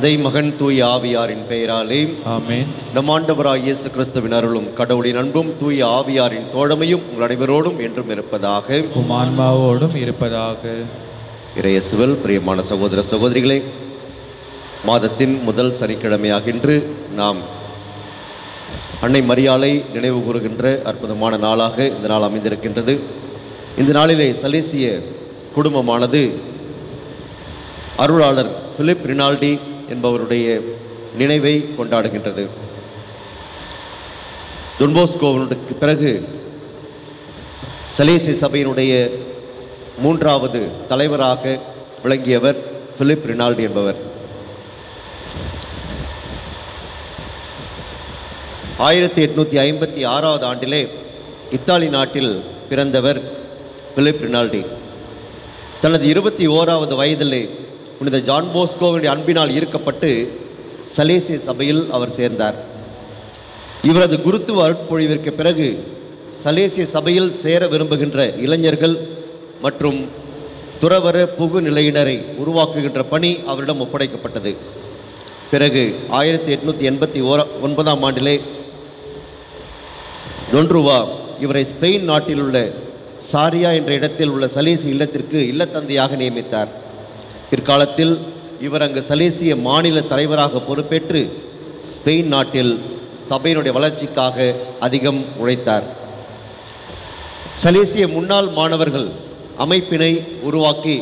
தந்தை மகன் தூய ஆவியாரின் பெயராலே ஆமென். நம் ஆண்டவராய் இயேசு கிறிஸ்துவின் அருளும் கடவுளின் அன்பும் தூய ஆவியாரின் தோழமையும் உங்கள் அனைவரோடும் என்றும் இருப்பதாக. ஆன்மாவோடும் இருப்பதாக. இறையசுவல் பிரியமான சகோதர சகோதரிகளே மாதத்தின் முதல் சனிக்கிழமையாக இன்று நாம் அன்னை மரியாளை நினைவு கூறுகின்ற அற்புதமான நாளாக இந்த நாள் அமைந்திருக்கின்றது. இந்த நாளிலே சலேசிய குடும்பமானது அருளாளர் பிலிப் ரினால்டி என்பவருடைய நினைவை கொண்டாடுகின்றது. துன்போஸ்கோவனுக்கு பிறகு சலேசி சபையினுடைய மூன்றாவது தலைவராக விளங்கியவர் பிலிப் ரினால்டி என்பவர். ஆயிரத்தி எட்நூற்றி ஐம்பத்தி ஆறாவது ஆண்டிலே இத்தாலி நாட்டில் பிறந்தவர் பிலிப் ரினால்டி. தனது இருபத்தி ஓராவது வயதிலே புனித ஜான் போஸ்கோவினுடைய அன்பினால் ஈர்க்கப்பட்டு சலேசிய சபையில் அவர் சேர்ந்தார். இவரது குருத்துவ அருட்பொழிவிற்கு பிறகு சலேசிய சபையில் சேர விரும்புகின்ற இளைஞர்கள் மற்றும் துறவர புகு நிலையினரை உருவாக்குகின்ற பணி அவரிடம் ஒப்படைக்கப்பட்டது. பிறகு ஆயிரத்தி எட்நூற்றி எண்பத்தி ஓரா ஒன்பதாம் ஆண்டிலே டொன்ருவா இவரை ஸ்பெயின் நாட்டில் உள்ள சாரியா என்ற இடத்தில் உள்ள சலேசி இல்லத்திற்கு இல்லத்தந்தையாக நியமித்தார். பிற்காலத்தில் இவர் அங்கு சலேசிய மாநில தலைவராக பொறுப்பேற்று ஸ்பெயின் நாட்டில் சபையினுடைய வளர்ச்சிக்காக அதிகம் உழைத்தார். சலேசிய முன்னாள் மாணவர்கள் அமைப்பினை உருவாக்கி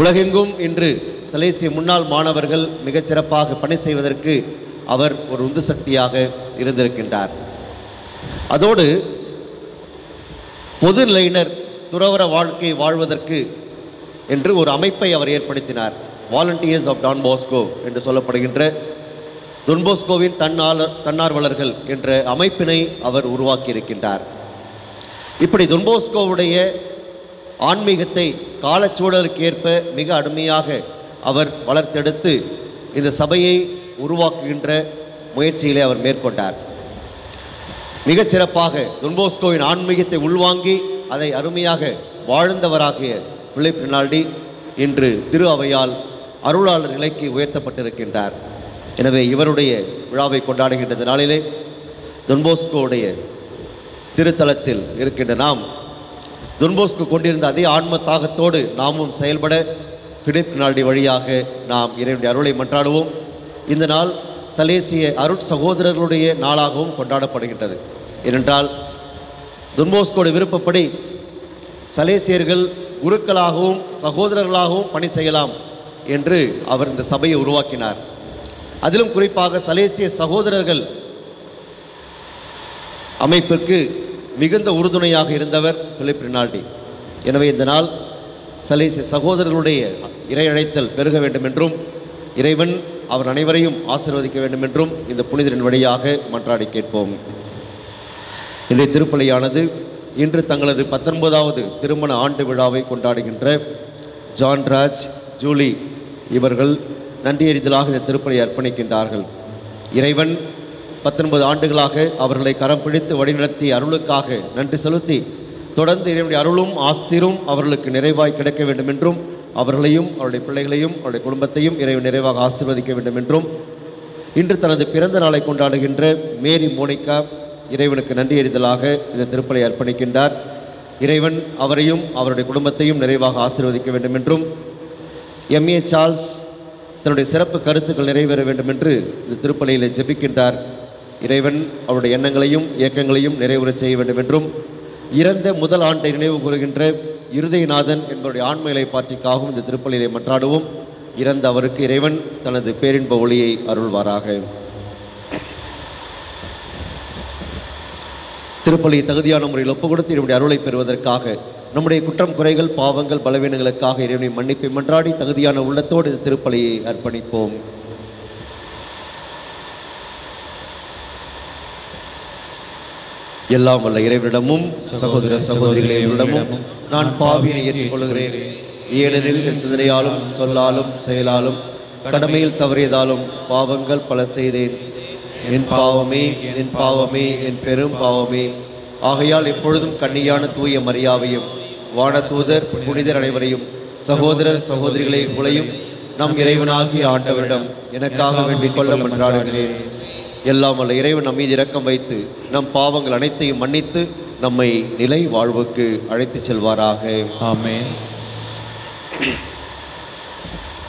உலகெங்கும் இன்று சலேசிய முன்னாள் மாணவர்கள் மிகச்சிறப்பாக பணி செய்வதற்கு அவர் ஒரு உந்து சக்தியாக இருந்திருக்கின்றார். அதோடு பொது நிலையினர் துறவர வாழ்க்கை வாழ்வதற்கு என்று ஒரு அமைப்பை அவர் ஏற்படுத்தினார். வாலண்டியர்ஸ் ஆஃப் டான் போஸ்கோ என்று சொல்லப்படுகின்ற துன்போஸ்கோவின் தன்னாளர் தன்னார்வலர்கள் என்ற அமைப்பினை அவர் உருவாக்கியிருக்கின்றார். இப்படி தொன்போஸ்கோவுடைய ஆன்மீகத்தை காலச்சூழலுக்கு ஏற்ப மிக அருமையாக அவர் வளர்த்தெடுத்து இந்த சபையை உருவாக்குகின்ற முயற்சியிலே அவர் மேற்கொண்டார். மிகச் சிறப்பாக ஆன்மீகத்தை உள்வாங்கி அதை அருமையாக வாழ்ந்தவராகிய பிலிப் ரினால்டி இன்று திரு அவையால் அருளாளர் நிலைக்கு உயர்த்தப்பட்டிருக்கின்றார். எனவே இவருடைய விழாவை கொண்டாடுகின்ற நாளிலே தொன்போஸ்கோவுடைய திருத்தலத்தில் இருக்கின்ற நாம் துன்போஸ்கு கொண்டிருந்த அதே ஆன்ம தாகத்தோடு நாமும் செயல்பட பிலிப் நாடி வழியாக நாம் இறைவனுடைய அருளை மன்றாடுவோம். இந்த நாள் சலேசிய அருட் சகோதரர்களுடைய நாளாகவும் கொண்டாடப்படுகின்றது. ஏனென்றால் துன்போஸ்கோட விருப்பப்படி சலேசியர்கள் குருக்களாகவும் சகோதரர்களாகவும் பணி செய்யலாம் என்று அவர் இந்த சபையை உருவாக்கினார். அதிலும் குறிப்பாக சலேசிய சகோதரர்கள் அமைப்பிற்கு மிகுந்த உறுதுணையாக இருந்தவர் பிலிப் ரினால்டி. எனவே இந்த நாள் சலேசிய சகோதரர்களுடைய இறையழைத்தல் பெருக வேண்டும் என்றும் இறைவன் அவர் அனைவரையும் ஆசிர்வதிக்க வேண்டும் என்றும் இந்த புனிதரின் வழியாக மன்றாடி கேட்போம். இன்றைய திருப்பலியானது இன்று தங்களது பத்தொன்பதாவது திருமண ஆண்டு விழாவை கொண்டாடுகின்ற ஜான்ராஜ் ஜூலி இவர்கள் நன்றியறிதலாக இந்த திருப்பலியை அர்ப்பணிக்கின்றார்கள். இறைவன் பத்தொன்பது ஆண்டுகளாக அவர்களை கரம் பிடித்து வழிநடத்தி அருளுக்காக நன்றி செலுத்தி தொடர்ந்து இறைவனுடைய அருளும் ஆசிரும் அவர்களுக்கு நிறைவாய் கிடைக்க வேண்டும் என்றும் அவர்களையும் அவருடைய பிள்ளைகளையும் அவருடைய குடும்பத்தையும் இறைவன் நிறைவாக ஆசீர்வதிக்க வேண்டும் என்றும் இன்று தனது பிறந்த நாளை கொண்டாடுகின்ற மேரி மோனிகா இறைவனுக்கு நன்றி எறிதலாக இந்த திருப்பலை அர்ப்பணிக்கின்றார். இறைவன் அவரையும் அவருடைய குடும்பத்தையும் நிறைவாக ஆசீர்வதிக்க வேண்டும் என்றும் எம்ஏ சார்ல்ஸ் தன்னுடைய சிறப்பு கருத்துக்கள் நிறைவேற வேண்டும் என்று இந்த திருப்பலையில் ஜெபிக்கின்றார். இறைவன் அவருடைய எண்ணங்களையும் இயக்கங்களையும் நிறைவுறச் செய்ய வேண்டும் என்றும் இறந்த முதல் ஆண்டை நினைவு கூறுகின்ற இருதயநாதன் என்பவருடைய ஆண்மைகளை பாற்றிக்காகவும் இந்த திருப்பலியிலே மன்றாடுவோம். இறந்த அவருக்கு இறைவன் தனது பேரின்ப ஒளியை அருள்வாராக. திருப்பலியை தகுதியான முறையில் ஒப்பு கொடுத்து இவருடைய அருளை பெறுவதற்காக நம்முடைய குற்றம் குறைகள் பாவங்கள் பலவீனங்களுக்காக இறைவனை மன்னிப்பை மன்றாடி தகுதியான உள்ளத்தோடு இந்த திருப்பலியை அர்ப்பணிப்போம். எல்லாம் வல்ல இறைவனிடமும் சகோதர சகோதரிகளிடமும் நான் பாவினை ஏற்றுக்கொள்கிறேன். ஏனெனில் என் சிந்தனையாலும் சொல்லாலும் செயலாலும் கடமையில் தவறியதாலும் பாவங்கள் பல செய்தேன். என் பாவமே என் பாவமே என் பெரும் பாவமே. ஆகையால் எப்பொழுதும் கண்ணியான தூய மரியாவையும் வானதூதர் புனிதர் அனைவரையும் சகோதரர் சகோதரிகளை உங்களையும் நம் இறைவனாகிய ஆண்டவரிடம் எனக்காக வேண்டிக் கொள்ள மன்றாடுகிறேன். எல்லாம் வல்ல இறைவன் நம் மீது இரக்கம் வைத்து நம் பாவங்கள் அனைத்தையும் மன்னித்து நம்மை நிலை வாழ்வுக்கு அழைத்துச் செல்வாராக. ஆமென்.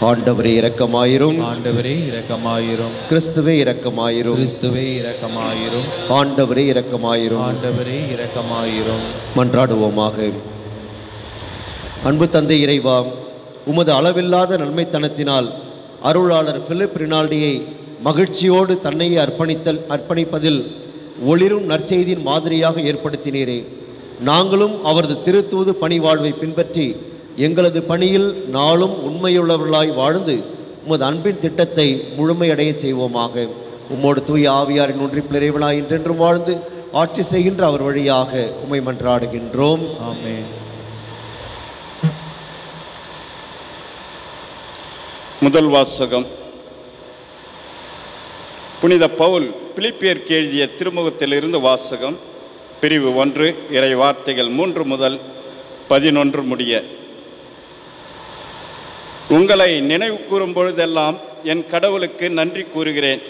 ஆண்டவரே இரக்கமாயிரும். ஆண்டவரே இரக்கமாயிரும். கிறிஸ்துவே இரக்கமாயிரும். கிறிஸ்துவே இரக்கமாயிரும். ஆண்டவரே இரக்கமாயிரும். ஆண்டவரே இரக்கமாயிரும். மன்றாடுவோமாக. அன்பு தந்தை இறைவா உமது அளவில்லாத நன்மைத்தனத்தினால் அருளாளர் பிலிப் ரினால்டியை மகிழ்ச்சியோடு தன்னையே அர்ப்பணித்தல் அர்ப்பணிப்பதில் ஒளிரும் நற்செய்தியின் மாதிரியாக ஏற்படுத்தினீரே. நாங்களும் அவரது திருத்தூது பணி வாழ்வை பின்பற்றி எங்களது பணியில் நாளும் உண்மையுள்ளவர்களாய் வாழ்ந்து உமது அன்பின் திட்டத்தை முழுமையடைய செய்வோமாக. உம்மோடு தூய ஆவியாரின் ஒன்றிப்பில் இறைவனாய் என்றென்றும் வாழ்ந்து ஆட்சி செய்கின்ற அவர் வழியாக உமை மன்றாடுகின்றோம். ஆமென். முதல் வாசகம். புனித பவுல் பிலிப்பியருக்கு எழுதிய திருமுகத்திலிருந்து வாசகம். பிரிவு ஒன்று இறை வார்த்தைகள் மூன்று முதல் பதினொன்று முடிய. உங்களை நினைவு கூறும் பொழுதெல்லாம் என் கடவுளுக்கு நன்றி கூறுகிறேன்.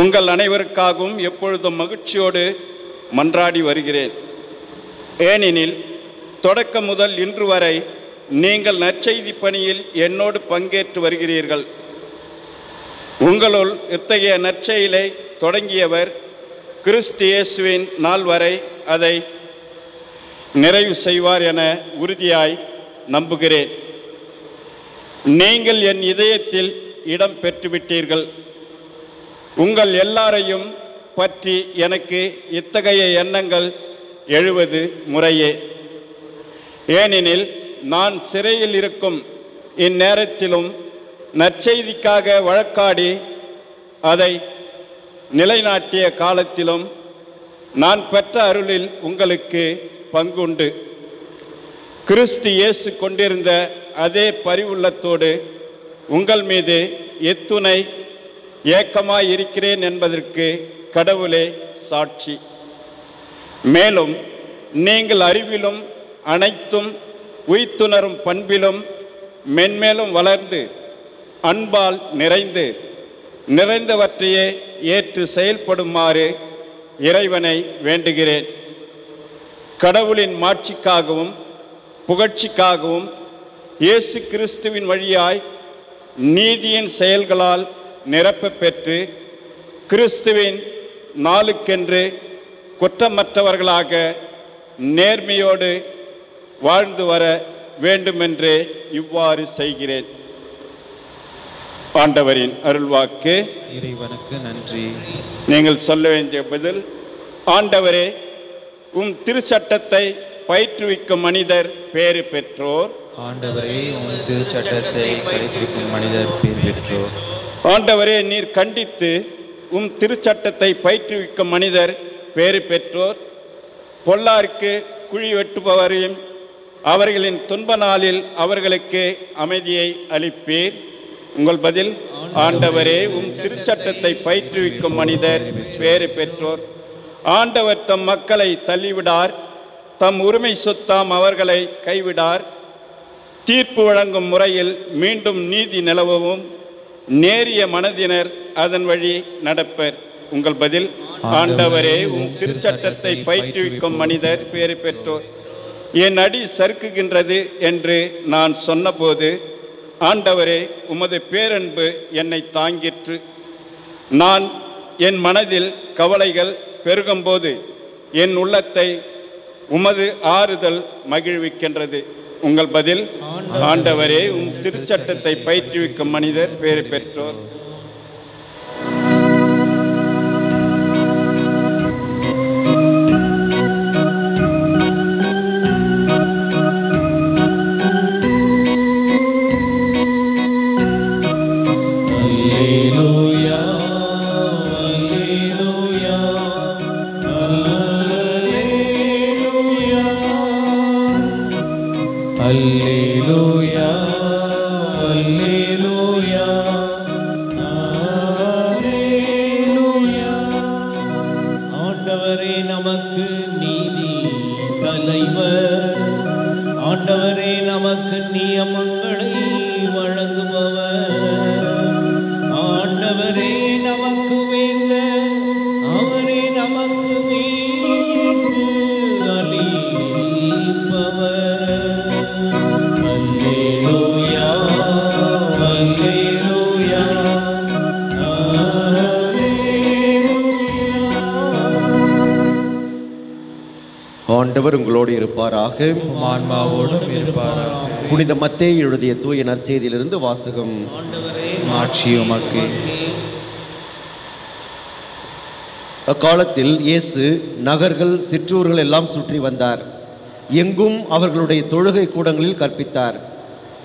உங்கள் அனைவருக்காகவும் எப்பொழுதும் மகிழ்ச்சியோடு மன்றாடி வருகிறேன். ஏனெனில் தொடக்கம் முதல் இன்று வரை நீங்கள் நற்செய்தி பணியில் என்னோடு பங்கேற்று வருகிறீர்கள். உங்களுள் இத்தகைய நற்செயலை தொடங்கியவர் கிறிஸ்து இயேசுவின் நாள் வரை அதை நிறைவு செய்வார் என உறுதியாய் நம்புகிறேன். நீங்கள் என் இதயத்தில் இடம் பெற்றுவிட்டீர்கள். உங்கள் எல்லாரையும் பற்றி எனக்கு இத்தகைய எண்ணங்கள் எழுவது முறையே. ஏனெனில் நான் சிறையில் இருக்கும் இந்நேரத்திலும் நற்செய்திக்காக வழக்காடி அதை நிலைநாட்டிய காலத்திலும் நான் பெற்ற அருளில் உங்களுக்கு பங்குண்டு. கிறிஸ்து இயேசு கொண்டிருந்த அதே பரிவுள்ளத்தோடு உங்கள் மீது எத்துணை ஏக்கமாய் இருக்கிறேன் என்பதற்கு கடவுளே சாட்சி. மேலும் நீங்கள் அறிவிலும் அனைத்தும் உய்த்துணரும் பண்பிலும் மென்மேலும் வளர்ந்து அன்பால் நிறைந்து நிறைந்தவற்றையே ஏற்று செயல்படுமாறு இறைவனை வேண்டுகிறேன். கடவுளின் மாட்சிக்காகவும் புகழ்ச்சிக்காகவும் இயேசு கிறிஸ்துவின் வழியாய் நீதியின் செயல்களால் நிரப்பப் பெற்று கிறிஸ்துவின் நாளுக்கென்று குற்றமற்றவர்களாக நேர்மையோடு வாழ்ந்து வர வேண்டுமென்று இவ்வாறு செய்கிறேன். ஆண்டவரின் அருள்வாக்கு. இறைவனுக்கு நன்றி. நீங்கள் சொல்ல வேண்டிய பதில் ஆண்டவரே உம் திருச்சட்டத்தை பயிற்றுவிக்கும் மனிதர் பேறு பெற்றோர். ஆண்டவரே உம் திருச்சட்டத்தை கடைபிடிக்கும் மனிதர் பேர் பெற்றோர். ஆண்டவரே நீர் கண்டித்து உம் திருச்சட்டத்தை பயிற்றுவிக்கும் மனிதர் பேறு பெற்றோர். பொல்லாருக்கு குழி வெட்டுபவரையும் அவர்களின் துன்ப நாளில் அவர்களுக்கு அமைதியை அளிப்பீர். உங்கள் பதில் ஆண்டவரே உம் திருச்சட்டத்தை பயிற்றுவிக்கும் மனிதர் பேறு பெற்றோர். ஆண்டவர் தம் மக்களை தள்ளிவிடார். தம் உரிமை சொத்தாம் அவர்களை கைவிடார். தீர்ப்பு வழங்கும் முறையில் மீண்டும் நீதி நிலவவும் நேரிய மனதினர் அதன் வழி நடப்பர். உங்கள் பதில் ஆண்டவரே உம் திருச்சட்டத்தை பயிற்றுவிக்கும் மனிதர் பேறு பெற்றோர். என் அடி சறுக்குகின்றது என்று நான் சொன்னபோது ஆண்டவரே உமது பேரன்பு என்னை தாங்கிற்று. நான் என் மனதில் கவலைகள் பெருகும்போது என் உள்ளத்தை உமது ஆறுதல் மகிழ்விக்கின்றது. உங்கள் பதில் ஆண்டவரே உம் திருச்சட்டத்தை பயிற்றுவிக்கும் மனிதர் பேறு பெற்றோர். நமக்கு வேந்த அவரே நமக்கு மீட்பு அளிப்பவர் அல்லேலூயா அல்லேலூயா ஆண்டவர் உங்களோடு இருப்பாராக. ஆன்மாவோடும் இருப்பாராக. புனித மத்தேயு எழுதிய தூய நற்செய்தியிலிருந்து வாசகம். ஆண்டவரே மாட்சி உமக்கு அக்காலத்தில் இயேசு நகர்கள் சிற்றூர்கள் எல்லாம் சுற்றி வந்தார். எங்கும் அவர்களுடைய தொழுகை கூடங்களில் கற்பித்தார்.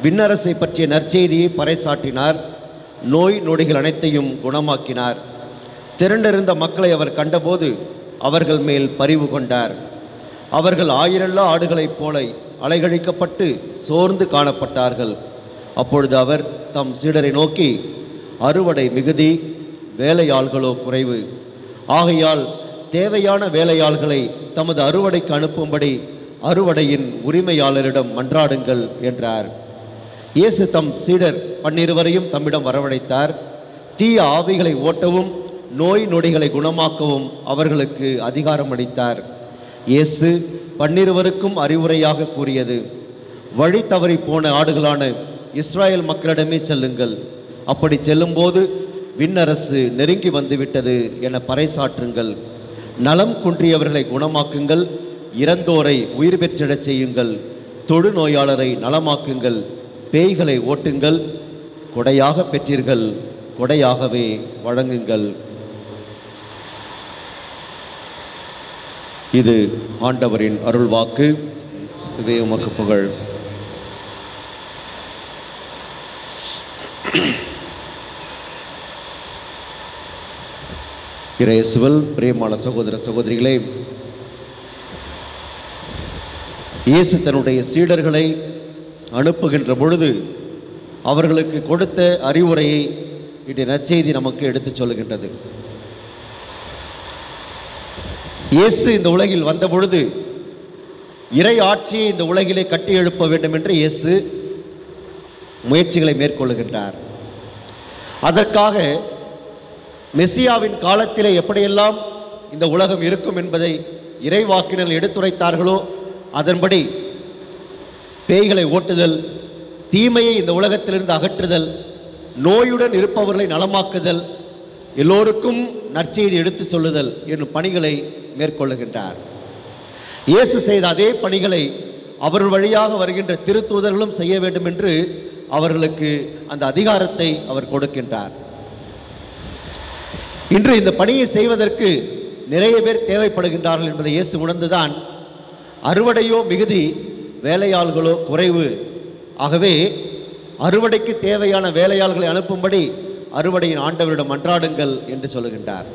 விண்ணரசை பற்றிய நற்செய்தியை பறைசாட்டினார் நோய் நொடிகள் அனைத்தையும் குணமாக்கினார். திரண்டிருந்த மக்களை அவர் கண்டபோது அவர்கள் மேல் பரிவு கொண்டார். அவர்கள் ஆயிரல்லா ஆடுகளைப் போல அலைகழிக்கப்பட்டு சோர்ந்து காணப்பட்டார்கள். அப்பொழுது அவர் தம் சீடரை நோக்கி அறுவடை மிகுதி வேலையாள்களோ குறைவு. ஆகையால் தேவையான வேலையாள்களை தமது அறுவடைக்கு அனுப்பும்படி அறுவடையின் உரிமையாளரிடம் மன்றாடுங்கள் என்றார். இயேசு தம் சீடர் பன்னிருவரையும் தம்மிடம் வரவழைத்தார். தீய ஆவிகளை ஓட்டவும் நோய் நொடிகளை குணமாக்கவும் அவர்களுக்கு அதிகாரம் அளித்தார். இயேசு பன்னிருவருக்கும் அறிவுரையாக கூறியது வழி தவறி போன ஆடுகளான இஸ்ராயேல் மக்களிடமே செல்லுங்கள். அப்படி செல்லும்போது விண்ணரசு நெருங்கி வந்துவிட்டது என பறைசாற்றுங்கள். நலம் குன்றியவர்களை குணமாக்குங்கள். இறந்தோரை உயிர் பெற்றிடச் செய்யுங்கள். தொழுநோயாளரை நலமாக்குங்கள். பேய்களை ஓட்டுங்கள். கொடையாக பெற்றீர்கள். கொடையாகவே வழங்குங்கள். இது ஆண்டவரின் அருள்வாக்கு. இதுவே உமக்கு புகழ். இறையசுவல் பிரியமான சகோதர சகோதரிகளே இயேசு தன்னுடைய சீடர்களை அனுப்புகின்ற பொழுது அவர்களுக்கு கொடுத்த அறிவுரையை இன்றைய நற்செய்தி நமக்கு எடுத்துச் சொல்லுகின்றது. இயேசு இந்த உலகில் வந்த பொழுது இறை ஆட்சியை இந்த உலகிலே கட்டி எழுப்ப வேண்டும் என்று இயேசு முயற்சிகளை மேற்கொள்ளுகின்றார். அதற்காக மெசியாவின் காலத்திலே எப்படியெல்லாம் இந்த உலகம் இருக்கும் என்பதை இறைவாக்கினர் எடுத்துரைத்தார்களோ அதன்படி பேய்களை ஓட்டுதல் தீமையை இந்த உலகத்திலிருந்து அகற்றுதல் நோயுடன் இருப்பவர்களை நலமாக்குதல் எல்லோருக்கும் நற்செய்தி எடுத்துச் சொல்லுதல் என்னும் பணிகளை மேற்கொள்ளுகின்றார். இயேசு செய்த அதே பணிகளை அவர் வழியாக வருகின்ற திருத்தூதர்களும் செய்ய வேண்டும் என்று அவர்களுக்கு அந்த அதிகாரத்தை அவர் கொடுக்கின்றார். இன்று இந்த பணியை செய்வதற்கு நிறைய பேர் தேவைப்படுகின்றார்கள் என்பதை இயேசு உணர்ந்துதான் அறுவடையோ மிகுதி வேலையாள்களோ குறைவு. ஆகவே அறுவடைக்கு தேவையான வேலையாள்களை அனுப்பும்படி அறுவடையின் ஆண்டவரிடம் மன்றாடுங்கள் என்று சொல்லுகின்றார்.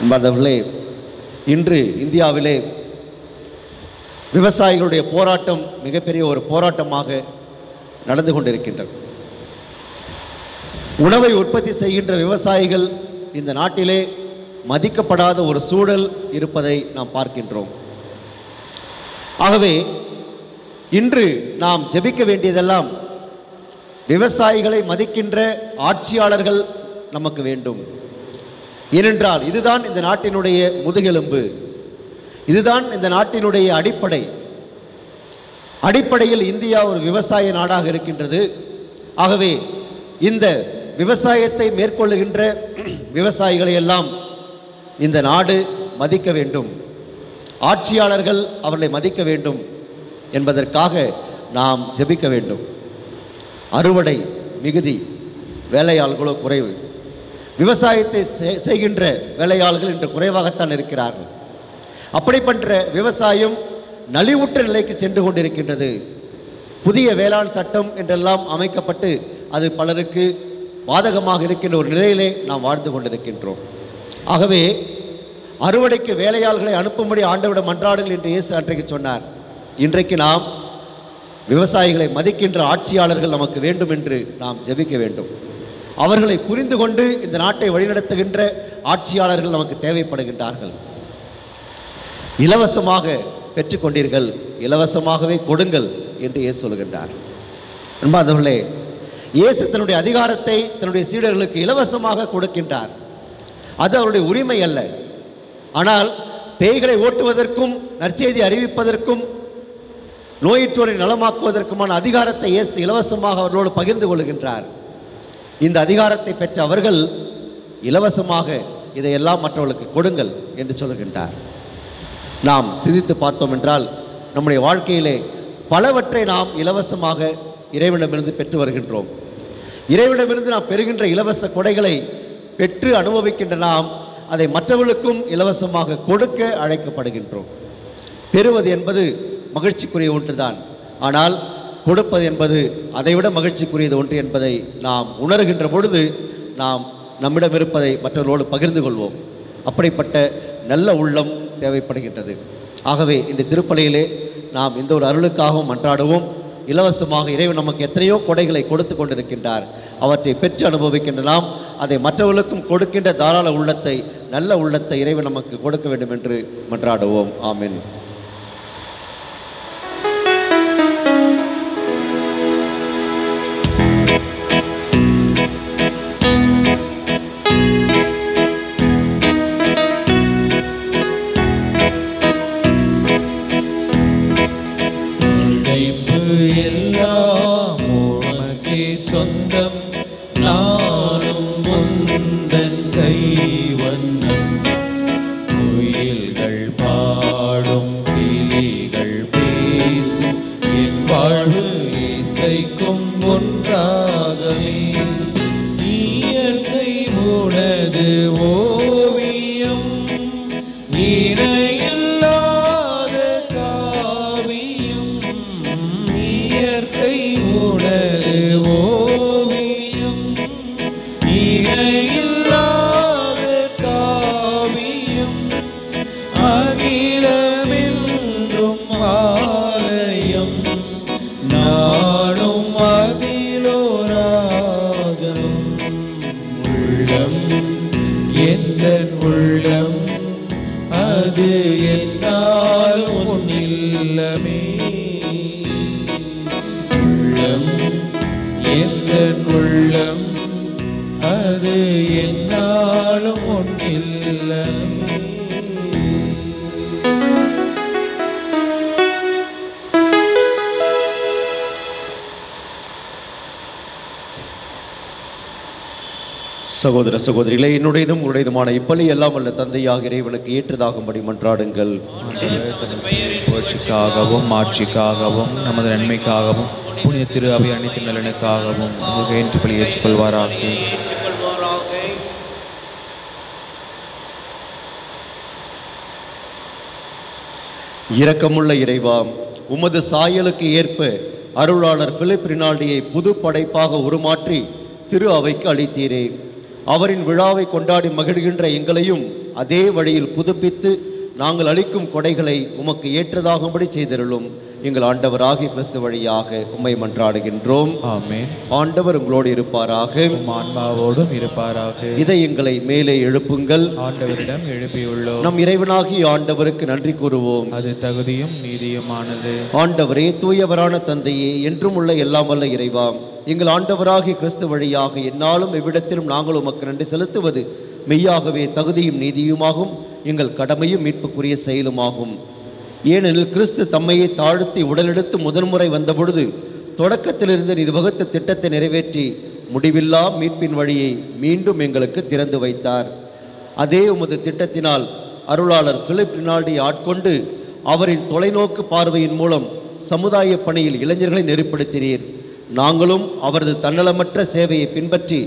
அன்பார்ந்தவர்களே இன்று இந்தியாவிலே விவசாயிகளுடைய போராட்டம் மிகப்பெரிய ஒரு போராட்டமாக நடந்து கொண்டிருக்கின்றது. உணவை உற்பத்தி செய்கின்ற விவசாயிகள் இந்த நாட்டிலே மதிக்கப்படாத ஒரு சூழல் இருப்பதை நாம் பார்க்கின்றோம். ஆகவே இன்று நாம் ஜெபிக்க வேண்டியதெல்லாம் விவசாயிகளை மதிக்கின்ற ஆட்சியாளர்கள் நமக்கு வேண்டும். ஏனென்றால் இதுதான் இந்த நாட்டினுடைய முதுகெலும்பு. இதுதான் இந்த நாட்டினுடைய அடிப்படை. அடிப்படையில் இந்தியா ஒரு விவசாய நாடாக இருக்கின்றது. ஆகவே இந்த விவசாயத்தை மேற்கொள்ளுகின்ற விவசாயிகளை எல்லாம் இந்த நாடு மதிக்க வேண்டும். ஆட்சியாளர்கள் அவர்களை மதிக்க வேண்டும் என்பதற்காக நாம் செபிக்க வேண்டும். அறுவடை மிகுதி வேலையாள்களோ குறைவு. விவசாயத்தை செ- செய்கின்ற வேலையாள்கள் இன்று குறைவாகத்தான் இருக்கிறார்கள். அப்படிப்பட்ட விவசாயம் நலிவுற்ற நிலைக்கு சென்று கொண்டிருக்கின்றது. புதிய வேளாண் சட்டம் என்றெல்லாம் அமைக்கப்பட்டு அது பலருக்கு பாதகமாக இருக்கின்ற ஒரு நிலையிலே நாம் வாழ்ந்து கொண்டிருக்கின்றோம். ஆகவே அறுவடைக்கு வேலையாள்களை அனுப்பும்படி ஆண்டவிடம் மன்றாடுங்கள் என்று இயேசு அன்றைக்கு சொன்னார். இன்றைக்கு நாம் விவசாயிகளை மதிக்கின்ற ஆட்சியாளர்கள் நமக்கு வேண்டும் என்று நாம் ஜெபிக்க வேண்டும். அவர்களை புரிந்து கொண்டு இந்த நாட்டை வழிநடத்துகின்ற ஆட்சியாளர்கள் நமக்கு தேவைப்படுகின்றார்கள். இலவசமாக பெற்றுக்கொண்டீர்கள் இலவசமாகவே கொடுங்கள் என்று இயேசு சொல்கின்றார். அன்பாதவர்களே இயேசு தன்னுடைய அதிகாரத்தை தன்னுடைய சீடர்களுக்கு இலவசமாக கொடுக்கின்றார். அது அவருடைய உரிமை அல்ல. ஆனால் பேய்களை ஓட்டுவதற்கும் நற்செய்தி அறிவிப்பதற்கும் நோயிற்றோரை நலமாக்குவதற்குமான அதிகாரத்தை இயேசு இலவசமாக அவர்களோடு பகிர்ந்து கொள்கின்றார். இந்த அதிகாரத்தை பெற்ற அவர்கள் இலவசமாக இதையெல்லாம் மற்றவர்களுக்கு கொடுங்கள் என்று சொல்லுகின்றார் நாம் சிந்தித்து பார்த்தோம் என்றால் நம்முடைய வாழ்க்கையிலே பலவற்றை நாம் இலவசமாக இறைவனிடமிருந்து பெற்று வருகின்றோம். இறைவனிடமிருந்து நாம் பெறுகின்ற இலவச கொடைகளை பெற்று அனுபவிக்கின்ற நாம் அதை மற்றவர்களுக்கும் இலவசமாக கொடுக்க அழைக்கப்படுகின்றோம். பெறுவது என்பது மகிழ்ச்சிக்குரிய ஒன்றுதான். ஆனால் கொடுப்பது என்பது அதைவிட மகிழ்ச்சிக்குரியது ஒன்று என்பதை நாம் உணர்கின்ற பொழுது நாம் நம்மிடம் இருப்பதை மற்றவர்களோடு பகிர்ந்து கொள்வோம். அப்படிப்பட்ட நல்ல உள்ளம் தேவைப்படுகின்றது. ஆகவே இந்த திருப்பலையிலே நாம் இந்த ஒரு அருளுக்காகவும் மன்றாடுவோம். இலவசமாக இறைவன் நமக்கு எத்தனையோ கொடைகளை கொடுத்து கொண்டிருக்கின்றார். அவற்றை பெற்று அனுபவிக்கின்ற நாம் அதை மற்றவர்களுக்கும் கொடுக்கின்ற தாராள உள்ளத்தை நல்ல உள்ளத்தை இறைவன் நமக்கு கொடுக்க வேண்டும் என்று மன்றாடுவோம். ஆமின். உள்ளம் எந்த உள்ளம் அது என் சகோதர சகோதரிகளே என்னுடையதும் உங்களுடையதுமான இப்பலி எல்லாம் அல்ல தந்தையாக இறைவனுக்கு ஏற்றதாகும்படி மன்றாடுங்கள். புகழ்ச்சிக்காகவும் மாட்சிக்காகவும் நமது நன்மைக்காகவும் புனித திரு அவை அனைத்து நலனுக்காகவும் உங்களுக்கு என்று பலி ஏற்றுக்கொள்வாராக. இரக்கமுள்ள இறைவா உமது சாயலுக்கு ஏற்ப அருளாளர் பிலிப் ரினால்டியை புது படைப்பாக உருமாற்றி திரு அவைக்கு அளித்தீரே. அவரின் விழாவை கொண்டாடி மகிழ்கின்ற எங்களையும் அதே வழியில் புதுப்பித்து நாங்கள் அளிக்கும் கொடைகளை உமக்கு ஏற்றதாகும்படி செய்திருளும். எங்கள் ஆண்டவராகிய கிறிஸ்து வழியாக உம்மை மன்றாடுகின்றோம். ஆமென். ஆண்டவர் உங்களோடு இருப்பாராக. ஆன்மாவோடும் இருப்பாராக. இதை எங்களை மேலே எழுப்புங்கள். ஆண்டவரிடம் எழுப்பியுள்ளோம். நம் இறைவனாகிய ஆண்டவருக்கு நன்றி கூறுவோம். அது தகுதியும் நீதியுமானது. ஆண்டவரே தூயவரான தந்தையே என்றும் உள்ள எல்லாம் வல்ல இறைவா எங்கள் ஆண்டவராகிய கிறிஸ்து வழியாக என்னாலும் எவ்விடத்திலும் நாங்கள் உமக்கு நன்றி செலுத்துவது மெய்யாகவே தகுதியும் நீதியுமாகும். எங்கள் கடமையும் மீட்புக்குரிய செயலுமாகும். ஏனெனில் கிறிஸ்து தம்மையை தாழ்த்தி உடலெடுத்து முதன்முறை வந்தபொழுது தொடக்கத்திலிருந்து நீர் வகுத்த திட்டத்தை நிறைவேற்றி முடிவில்லா மீட்பின் வழியை மீண்டும் எங்களுக்கு திறந்து வைத்தார். அதே உமது திட்டத்தினால் அருளாளர் பிலிப் ரினால்டி ஆட்கொண்டு அவரின் தொலைநோக்கு பார்வையின் மூலம் சமுதாய பணியில் இளைஞர்களை நெறிப்படுத்தினீர். நாங்களும் அவரது தன்னலமற்ற சேவையை பின்பற்றி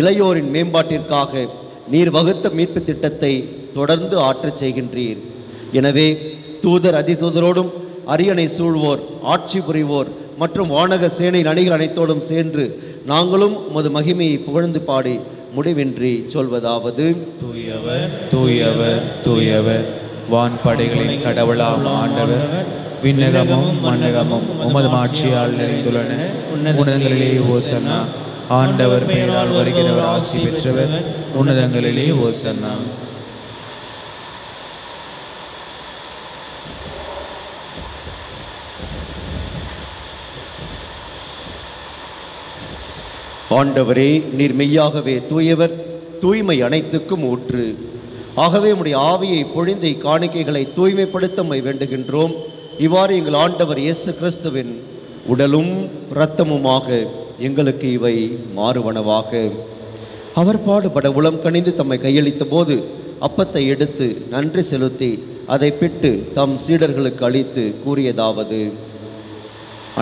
இளையோரின் மேம்பாட்டிற்காக நீர் வகுத்த மீட்பு திட்டத்தை தொடர்ந்து ஆற்றச் செய்கின்றீர். எனவே தூதர் அதிதூதரோடும் அரியணை சூழ்வோர் ஆட்சி புரிவோர் மற்றும் வானக சேனை அணிகள் அனைத்தோடும் சேர்ந்து நாங்களும் உமது மகிமையை புகழ்ந்து பாடி முடிவின்றி சொல்வதாவது. தூயவர் தூயவர் தூயவர். வான்படைகளின் கடவுளாம் ஆண்டவர். விண்ணகமும் மன்னகமும் உமது மாட்சியால் நிறைந்துள்ளன. உன்னதங்களிலே ஓசன்னா. ஆண்டவர் பெயரால் வருகிறவர் ஆசி பெற்றவர். உன்னதங்களிலே ஓசன்னா. ஆண்டவரே நீர் மெய்யாகவே தூயவர் தூய்மை அனைத்துக்கும் ஊற்று. ஆகவே உடைய ஆவியை பொழிந்த காணிக்கைகளை தூய்மைப்படுத்தமை வேண்டுகின்றோம். இவ்வாறு எங்கள் ஆண்டவர் இயேசு கிறிஸ்துவின் உடலும் இரத்தமுமாக எங்களுக்கு இவை மாறுவனவாக. அவர் பாடுபட உளம் கணிந்து தம்மை கையளித்த போது அப்பத்தை எடுத்து நன்றி செலுத்தி அதை பிட்டு தம் சீடர்களுக்கு அளித்து கூறியதாவது.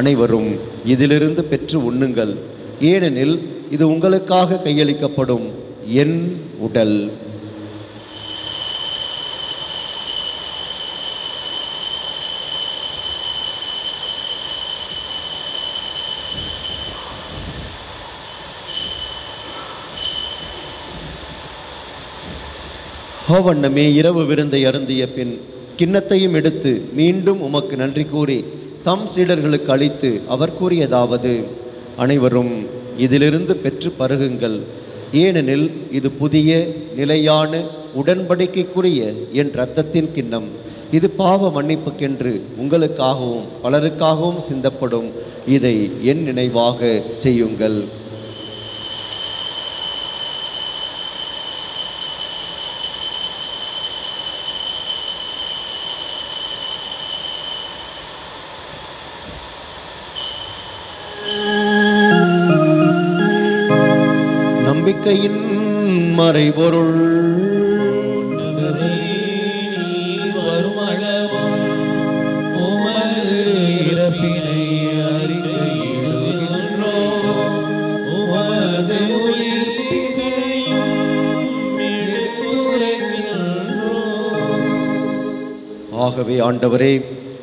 அனைவரும் இதிலிருந்து பெற்று உண்ணுங்கள். ஏனெனில் இது உங்களுக்காக கையளிக்கப்படும் என் உடல். ஹோவண்ணமே இரவு விருந்தை அருந்திய பின் கிண்ணத்தையும் எடுத்து மீண்டும் உமக்கு நன்றி கூறி தம் சீடர்களுக்கு அளித்து அவர் கூறியதாவது அனைவரும் இதிலிருந்து பெற்று பருகுங்கள். ஏனெனில் இது புதிய நிலையான உடன்படிக்கைக்குரிய என் இரத்தத்தின் கிண்ணம். இது பாவ மன்னிப்புக்கென்று உங்களுக்காகவும் பலருக்காகவும் சிந்தப்படும். இதை என் நினைவாக செய்யுங்கள். மறைபொருள் வருமளவும் உமது இறப்பினை அறிக்கையிடுகின்றோம். உமது உயிர்ப்பினையும் எடுத்துரைக்கின்றோம். ஆகவே ஆண்டவரே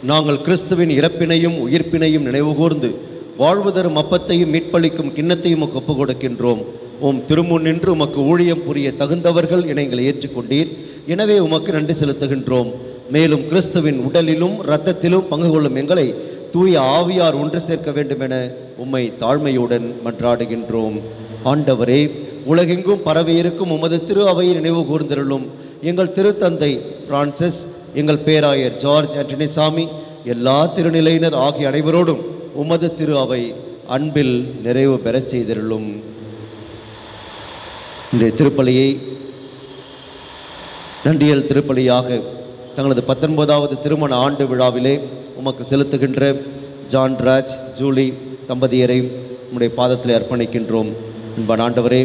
நாங்கள் கிறிஸ்துவின் இறப்பினையும் உயிர்ப்பினையும் நினைவுகூர்ந்து வாழ்வு தரும் அப்பத்தையும் மீட்பளிக்கும் கிண்ணத்தையும் ஒப்புக் கொடுக்கின்றோம். உம் திருமுன் நின்று உமக்கு ஊழியம் புரிய தகுந்தவர்கள் என எங்களை ஏற்றுக்கொண்டீர். எனவே உமக்கு நன்றி செலுத்துகின்றோம். மேலும் கிறிஸ்துவின் உடலிலும் இரத்தத்திலும் பங்கு கொள்ளும் எங்களை தூய ஆவியார் ஒன்று சேர்க்க வேண்டும் என உம்மை தாழ்மையுடன் மன்றாடுகின்றோம். ஆண்டவரே உலகெங்கும் பரவியிருக்கும் உமது திரு அவையை நினைவு கூர்ந்திருளும். எங்கள் திருத்தந்தை பிரான்சிஸ் எங்கள் பேராயர் ஜார்ஜ் ஆண்டனிசாமி எல்லா திருநிலையினர் ஆகிய அனைவரோடும் உமது திரு அவை அன்பில் நிறைவு பெறச் செய்திருளும். இன்றைய திருப்பலியை நன்றியல் திருப்பலியாக தங்களது பத்தொன்பதாவது திருமண ஆண்டு விழாவிலே உமக்கு செலுத்துகின்ற ஜான் ராஜ் ஜூலி தம்பதியரை உம்முடைய பாதத்தில் அர்ப்பணிக்கின்றோம். அன்பான ஆண்டவரே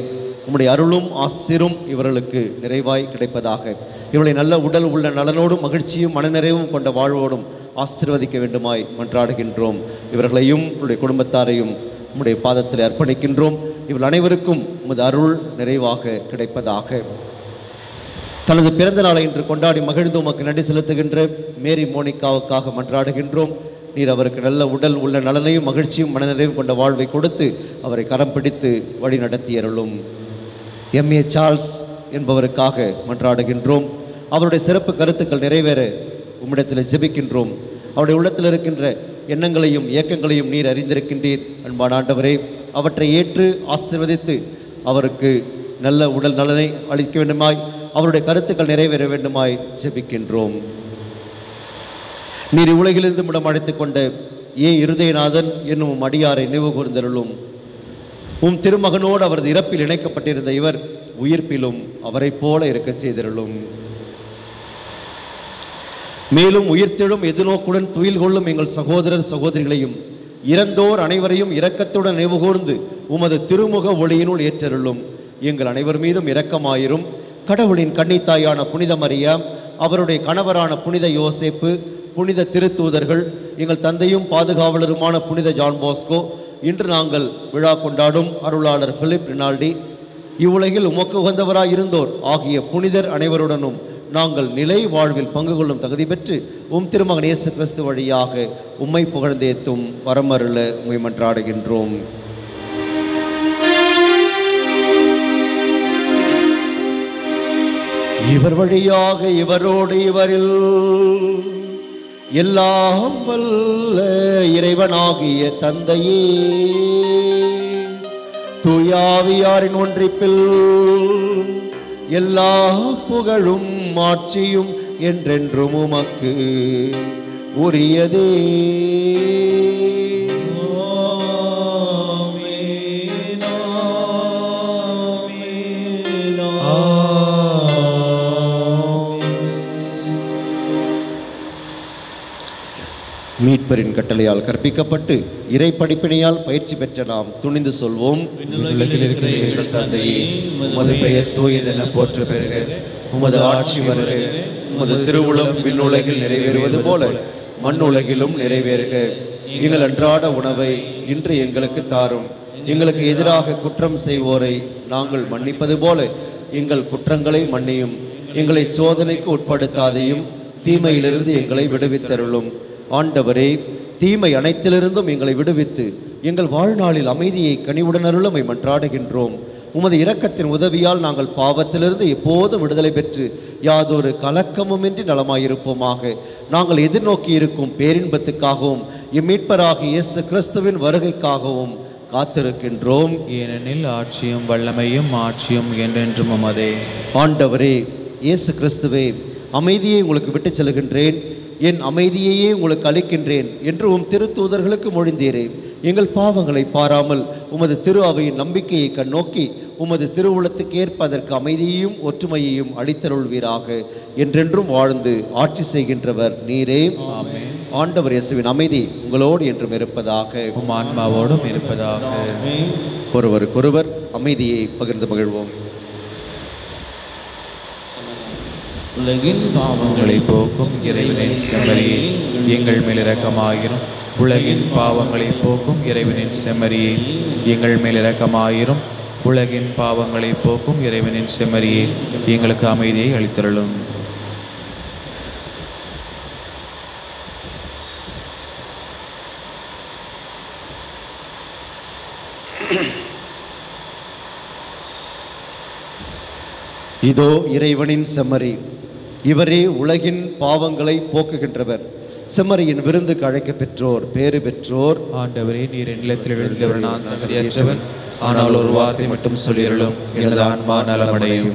உம்முடைய அருளும் ஆசிரும் இவர்களுக்கு நிறைவாய் கிடைப்பதாக. இவளை நல்ல உடல் உள்ள நலனோடும் மகிழ்ச்சியும் மனநிறைவும் கொண்ட வாழ்வோடும் ஆசீர்வதிக்க வேண்டுமாய் மன்றாடுகின்றோம். இவர்களையும் உங்களுடைய குடும்பத்தாரையும் உம்முடைய பாதத்தில் அர்ப்பணிக்கின்றோம். இவர்கள் அனைவருக்கும் உமது அருள் நிறைவாக கிடைப்பதாக. தனது பிறந்த நாளை இன்று கொண்டாடி மகிழ்ந்து உமக்கு நன்றி செலுத்துகின்ற மேரி மோனிகாவுக்காக மன்றாடுகின்றோம். நீர் அவருக்கு நல்ல உடல் உள்ள நலனையும் மகிழ்ச்சியும் மனநிறைவும் கொண்ட வாழ்வை கொடுத்து அவரை கரம் பிடித்து வழி நடத்தியருளும் எம்ஏ சார்ல்ஸ் என்பவருக்காக மன்றாடுகின்றோம். அவருடைய சிறப்பு கருத்துக்கள் நிறைவேற உம்மிடத்தில் ஜெபிக்கின்றோம். அவருடைய உள்ளத்தில் இருக்கின்ற எண்ணங்களையும் இயக்கங்களையும் நீர் அறிந்திருக்கின்றீர். அன்பான ஆண்டவரே அவற்றை ஏற்று ஆசீர்வதித்து அவருக்கு நல்ல உடல் நலனை அளிக்க வேண்டுமாய் அவருடைய கருத்துக்கள் நிறைவேற வேண்டுமாய் செபிக்கின்றோம் நீர் உலகிலிருந்து முடம் அழைத்துக் கொண்ட ஏ இருதயநாதன் என்னும் அடியாரை நினைவு கூர்ந்தருளும். உம் திருமகனோடு அவரது இறப்பில் இணைக்கப்பட்டிருந்த இவர் உயிர்ப்பிலும் அவரைப் போல இருக்க செய்திருளும். மேலும் உயிர்த்தெழும் எதிர்நோக்குடன் துயில் கொள்ளும் எங்கள் சகோதரர் சகோதரிகளையும் இறந்தோர் அனைவரையும் இரக்கத்துடன் நினைவுகூர்ந்து உமது திருமுக ஒளியினுள் ஏற்றருளும். எங்கள் அனைவர் மீதும் இரக்கமாயிரும். கடவுளின் கன்னித்தாயான புனித மரியா அவருடைய கணவரான புனித யோசேப்பு புனித திருத்தூதர்கள் எங்கள் தந்தையும் பாதுகாவலருமான புனித ஜான் போஸ்கோ இன்று நாங்கள் விழா கொண்டாடும் அருளாளர் பிலிப் ரினால்டி. இவ்வுலகில் உமக்கு உகந்தவராய் இருந்தோர் ஆகிய புனிதர் அனைவருடனும் நாங்கள் நிலை வாழ்வில் பங்கு கொள்ளும் தகுதி பெற்று உம் திருமகன் இயேசு கிறிஸ்து வழியாக உம்மை புகழ்ந்தேத்தும் வரமருள உம்மை மன்றாடுகின்றோம். இவர் வழியாக இவரோடு இவரில் எல்லாம் வல்ல இறைவனாகிய தந்தையே. தூயாவியாரின் ஒன்றிப்பில் எல்லா புகழும் மாட்சியும் என்றென்றும் உமக்கு உரியதே. மீட்பரின் கட்டளையால் கற்பிக்கப்பட்டு இறை படிப்பினையால் பயிற்சி பெற்ற நாம் துணிந்து சொல்வோம். எங்கள் தந்தையே உமது பெயர் தூயதென போற்ற பெறுக. உமது ஆட்சி வருக. உமது திருவுளம் விண்ணுலகில் நிறைவேறுவது போல மண்ணுலகிலும் நிறைவேறுக. எங்கள் அன்றாட உணவை இன்று எங்களுக்கு தாரும். எங்களுக்கு எதிராக குற்றம் செய்வோரை நாங்கள் மன்னிப்பது போல எங்கள் குற்றங்களை மன்னியும். எங்களை சோதனைக்கு உட்படுத்தாதையும் தீமையிலிருந்து எங்களை விடுவித்தருளும். ஆண்டவரே தீமை அனைத்திலிருந்தும் எங்களை விடுவித்து எங்கள் வாழ்நாளில் அமைதியை கனிவுடன் அருளமை மன்றாடுகின்றோம் உமது இரக்கத்தின் உதவியால் நாங்கள் பாவத்திலிருந்து எப்போதும் விடுதலை பெற்று யாதொரு கலக்கமுமின்றி நலமாயிருப்போமாக. நாங்கள் எதிர்நோக்கி இருக்கும் பேரின்பத்துக்காகவும் இம்மீட்பராக இயேசு கிறிஸ்துவின் வருகைக்காகவும் காத்திருக்கின்றோம். ஏனெனில் ஆட்சியும் வல்லமையும் ஆட்சியும் என்றென்றும் உமதே. ஆண்டவரே இயேசு கிறிஸ்துவே அமைதியை உங்களுக்கு விட்டுச் செல்கின்றேன். என் அமைதியையே உங்களுக்கு அளிக்கின்றேன் என்று உம் திருத்தூதர்களுக்கு மொழிந்தீரே. எங்கள் பாவங்களை பாராமல் உமது திரு அவையின் நம்பிக்கையை கண்ணோக்கி உமது திருவுளத்துக்கு ஏற்ப அதற்கு அமைதியையும் ஒற்றுமையையும் அளித்தருள்வீராக. என்றென்றும் வாழ்ந்து ஆட்சி செய்கின்றவர் நீரே. ஆண்டவர் இயேசுவின் அமைதி உங்களோடு என்றும் இருப்பதாக. உம் ஆன்மாவோடும் இருப்பதாக. ஒருவருக்கொருவர் அமைதியை பகிர்ந்து மகிழ்வோம். உலகின் பாவங்களை போக்கும் இறைவனின் செம்மறியை எங்கள் மேல் இரக்கமாயிரும். உலகின் பாவங்களை போக்கும் இறைவனின் செம்மறியை எங்கள் மேல் இரக்கமாயிரும். உலகின் பாவங்களை போக்கும் இறைவனின் செம்மறியை எங்களுக்கு அமைதியை அளித்தருளும். இதோ இறைவனின் செம்மறி. இவரே உலகின் பாவங்களை போக்குகின்றவர். செம்மறியின் விருந்துக்கு அழைக்கப் பெற்றோர் பேறு பெற்றோர். ஆண்டவரே நீர் நிலத்தில் எழுந்தவர் நான் தகுதியற்றவன். ஆனால் ஒரு வார்த்தை மட்டும் சொல்லியருளும் எனது ஆன்மா நலமடையும்.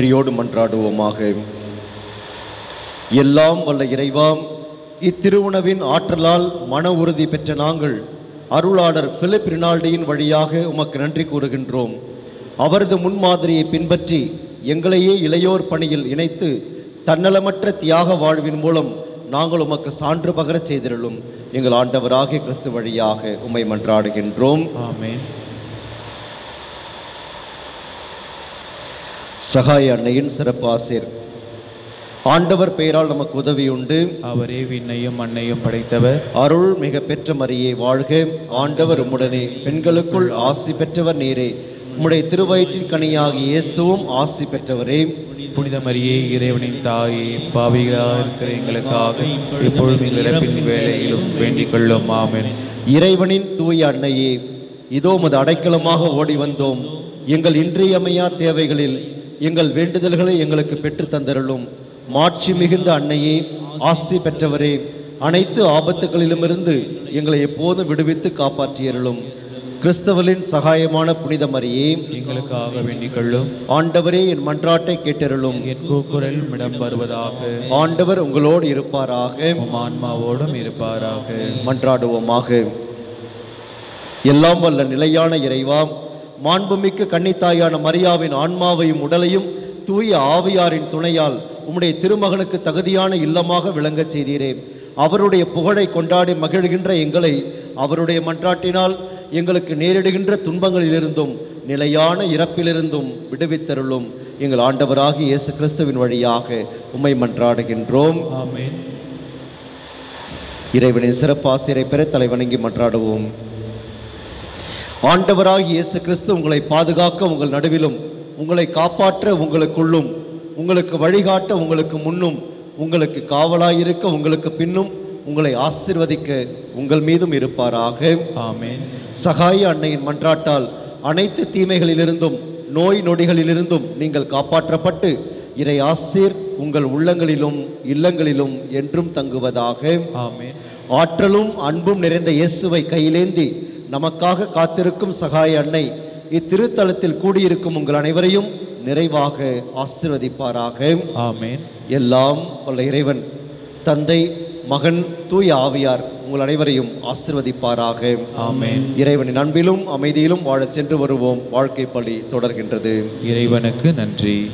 நன்றியோடு மன்றாடுவோமாக. எல்லாம் வல்ல இறைவாம் இத்திருவுணவின் ஆற்றலால் மன உறுதி பெற்ற நாங்கள் அருளாளர் பிலிப் ரினால்டியின் வழியாக உமக்கு நன்றி கூறுகின்றோம். அவரது முன்மாதிரியை பின்பற்றி எங்களையே இளையோர் பணியில் இணைத்து தன்னலமற்ற தியாக வாழ்வின் மூலம் நாங்கள் உமக்கு சான்று பகரச் செய்திருளும் எங்கள் ஆண்டவராகிய கிறிஸ்து வழியாக உம்மை மன்றாடுகின்றோம். ஆமேன். சகாய அன்னையின் சிறப்பு ஆசிர் ஆண்டவர் பெயரால் நமக்கு உதவி உண்டு. அவரே விண்ணையும் மண்ணையும் படைத்தவர். அருள் மிக பெற்ற மரியே வாழ்க. ஆண்டவர் உம்முடனே. பெண்களுக்குள் ஆசி பெற்றவர் நீரே. உம்முடைய திருவயிற்றின் கனியாகிய இயேசுவும் ஆசி பெற்றவரே. புனித மரியே இறைவனின் தாயே பாவிகளாக இருக்கிற எங்களுக்காக இப்பொழுதும் இறப்பின் வேலையிலும் வேண்டிக் கொள்ளும். ஆமென். இறைவனின் தூய அன்னையே இதோ உமது அடைக்கலமாக ஓடி வந்தோம். எங்கள் இன்றியமையா தேவைகளில் எங்கள் வேண்டுதல்களை எங்களுக்கு பெற்றுத் தந்தருளும். மாட்சி மிகுந்த அன்னையே ஆசி பெற்றவரே அனைத்து ஆபத்துகளிலுமிருந்து எங்களை எப்போதும் விடுவித்து காப்பாற்றியருளும். கிறிஸ்தவலின் சகாயமான புனித மரியே எங்களுக்காக வேண்டிக் கொள்ளும். ஆண்டவரே என் மன்றாட்டை கேட்டருளும். என் கூக்குரல் மிடம் வருவதாக ஆண்டவர் உங்களோடு இருப்பாராக. ஆன்மாவோடும் இருப்பாராக. மன்றாடுவோமாக. எல்லாம் வல்ல நிலையான இறைவா மாண்புமிக்க கன்னித்தாயான மரியாவின் ஆன்மாவையும் உடலையும் தூய ஆவியாரின் துணையால் உம்முடைய திருமகனுக்கு தகுதியான இல்லமாக விளங்கச் செய்தீரே. அவருடைய புகழை கொண்டாடி மகிழ்கின்ற எங்களை அவருடைய மன்றாட்டினால் எங்களுக்கு நேரிடுகின்ற துன்பங்களிலிருந்தும் நிலையான இறப்பிலிருந்தும் விடுவித்தருளும். எங்கள் ஆண்டவராகிய இயேசு கிறிஸ்துவின் வழியாக உம்மை மன்றாடுகின்றோம். இறைவனின் சிறப்பாசிரியரை பெற தலைவணங்கி மன்றாடுவோம். ஆண்டவராகிய இயேசு கிறிஸ்து உங்களை பாதுகாக்க உங்கள் நடுவிலும் உங்களை காப்பாற்ற உங்களுக்குள்ளும் உங்களுக்கு வழிகாட்ட உங்களுக்கு முன்னும் உங்களுக்கு காவலாயிருக்க உங்களுக்கு பின்னும் உங்களை ஆசிர்வதிக்க உங்கள் மீதும் இருப்பாராக. ஆமென். சகாய அன்னையின் மன்றாட்டால் அனைத்து தீமைகளிலிருந்தும் நோய் நொடிகளிலிருந்தும் நீங்கள் காப்பாற்றப்பட்டு இறை ஆசீர் உங்கள் உள்ளங்களிலும் இல்லங்களிலும் என்றும் தங்குவதாக. ஆமென். ஆற்றலும் அன்பும் நிறைந்த இயேசுவை கையிலேந்தி நமக்காக காத்திருக்கும் சகாய அன்னை இத்திருத்தலத்தில் கூடியிருக்கும் உங்கள் அனைவரையும் நிறைவாக ஆசிர்வதிப்பாராக. ஆமென். எல்லாம் வல்ல இறைவன் தந்தை மகன் தூய ஆவியார் உங்கள் அனைவரையும் ஆசிர்வதிப்பாராக. ஆமென். இறைவனின் அன்பிலும் அமைதியிலும் வாழச் சென்று வருவோம். வாழ்க்கை பள்ளி தொடர்கின்றது. இறைவனுக்கு நன்றி.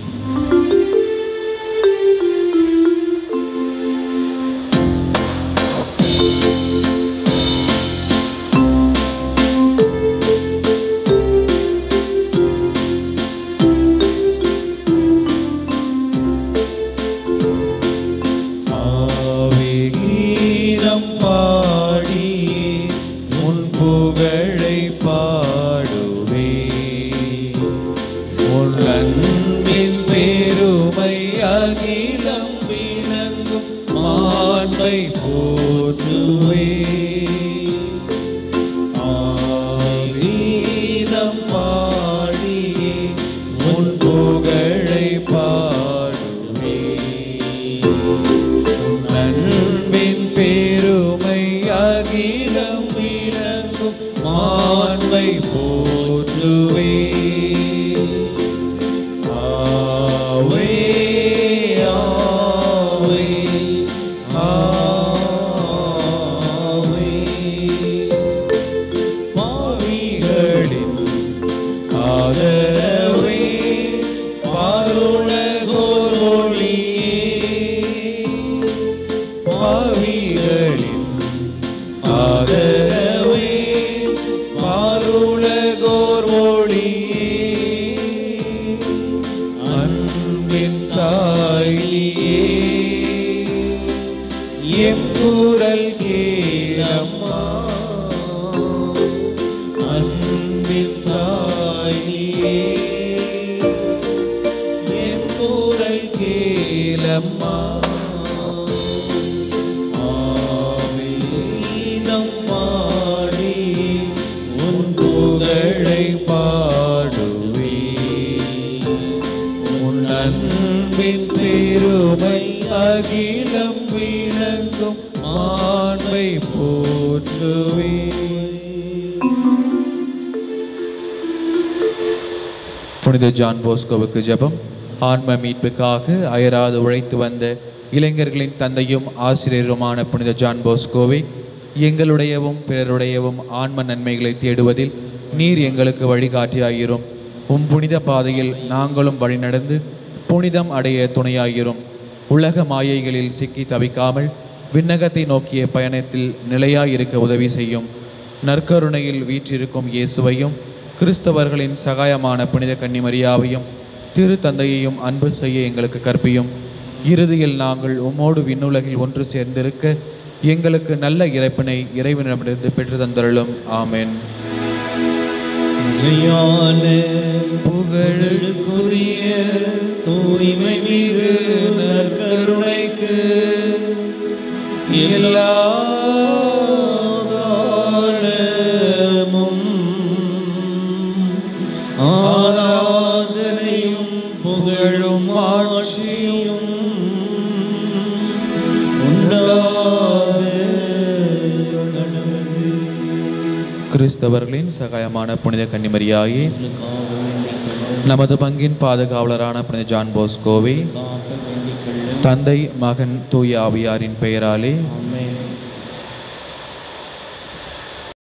ஜான் போஸ்கோவுக்கு ஜெபம். ஆன்ம மீட்புக்காக அயராது உழைத்து வந்த இளைஞர்களின் தந்தையும் ஆசிரியருமான புனித ஜான் போஸ்கோவை எங்களுடையவும் பிறருடையவும் ஆன்ம நன்மைகளை தேடுவதில் நீர் எங்களுக்கு வழிகாட்டியாயிரும். உம் புனித பாதையில் நாங்களும் வழிநடந்து புனிதம் அடைய துணையாயிரும். உலக மாயைகளில் சிக்கி தவிக்காமல் விண்ணகத்தை நோக்கிய பயணத்தில் நிலையாயிருக்க உதவி செய்யும். நற்கருணையில் வீற்றிருக்கும் இயேசுவையும் கிறிஸ்தவர்களின் சகாயமான புனித கன்னிமரியாவையும் திரு தந்தையையும் அன்பு செய்ய எங்களுக்கு கற்பியும். இறுதியில் நாங்கள் உம்மோடு விண்ணுலகில் ஒன்று சேர்ந்திருக்க எங்களுக்கு நல்ல இறைப்பினை இறைவனிடமிருந்து பெற்று தந்தருளும். ஆமென். புகழுக்குரிய தூய்மை மிகு நற்கருணைக்கு எல்லா கிறிஸ்தவர்களின் சகாயமான புனித கன்னிமரியாயே நமது பங்கின் பாதுகாவலரான புனித ஜான் போஸ்கோவை தந்தை மகன் தூய ஆவியாரின் பெயராலே